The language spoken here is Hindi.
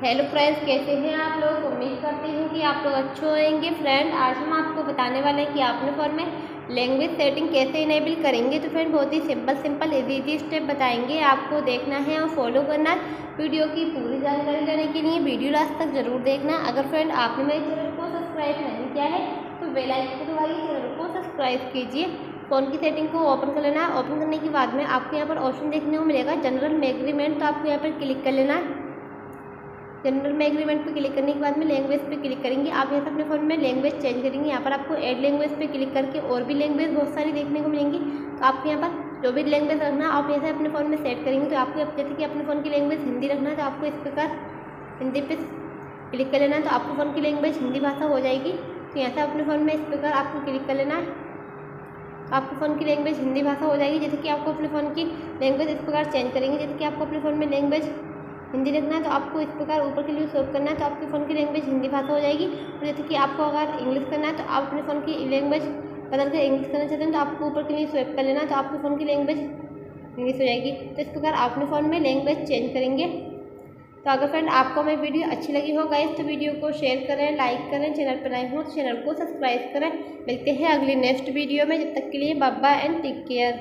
हेलो फ्रेंड्स, कैसे हैं आप लोग? उम्मीद करते हैं कि आप लोग अच्छे होंगे। फ्रेंड, आज हम आपको बताने वाले हैं कि आप अपने फ़ोन में लैंग्वेज सेटिंग कैसे इनेबल करेंगे। तो फ्रेंड, बहुत ही simple simple easy easy step बताएँगे। आपको देखना है और फॉलो करना। वीडियो की पूरी जानकारी लेने के लिए वीडियो लास्ट तक ज़रूर देखना। अगर फ्रेंड, आपने मेरे चैनल को सब्सक्राइब नहीं किया है तो बेलाइक को दबाइए, चैनल को सब्सक्राइब कीजिए। फ़ोन की सेटिंग को ओपन कर लेना। ओपन करने के बाद में आपको यहाँ पर ऑप्शन देखने को मिलेगा जनरल मेग्रीमेंट तो आपको यहाँ पर क्लिक कर लेना। है जनरल में एग्रीमेंट पे क्लिक करने के बाद में लैंग्वेज पे क्लिक करेंगे। आप यहाँ से अपने फ़ोन में लैंग्वेज चेंज करेंगे। यहाँ पर आपको एड लैंग्वेज पे क्लिक करके और भी लैंग्वेज बहुत सारी देखने को मिलेंगी। तो आपको यहाँ पर जो भी लैंग्वेज रखना, आप यहाँ से अपने फ़ोन में सेट करेंगे। तो आपको जैसे कि अपने फ़ोन की लैंग्वेज हिंदी रखना है तो आपको इस प्रकार हिंदी पे क्लिक कर लेना। है तो आपको फ़ोन की लैंग्वेज हिंदी भाषा हो जाएगी। तो यहाँ से अपने फ़ोन में इस प्रकार आपको क्लिक कर लेना। है आपके फ़ोन की लैंग्वेज हिंदी भाषा हो जाएगी। जैसे कि आपको अपने फ़ोन की लैंग्वेज इस प्रकार चेंज करेंगे। जैसे कि आपको अपने फ़ोन में लैंग्वेज हिंदी लिखना है तो आपको इस प्रकार ऊपर के लिए सेव करना है तो आपके फ़ोन की लैंग्वेज हिंदी भाषा हो जाएगी। और जैसे कि आपको अगर इंग्लिश करना है तो आप अपने फ़ोन की लैंग्वेज बदल कर इंग्लिश करना चाहते हैं तो आपको ऊपर के लिए स्वेप कर लेना तो आपके फ़ोन की लैंग्वेज इंग्लिश हो जाएगी। तो इस प्रकार आप अपने फ़ोन में लैंग्वेज चेंज करेंगे। तो अगर फ्रेंड आपको मेरी वीडियो अच्छी लगी हो गाइस तो वीडियो को शेयर करें लाइक करें चैनल पर नए हो तो चैनल को सब्सक्राइब करें। मिलते हैं अगली नेक्स्ट वीडियो में। जब तक के लिए बाबा एंड टेक केयर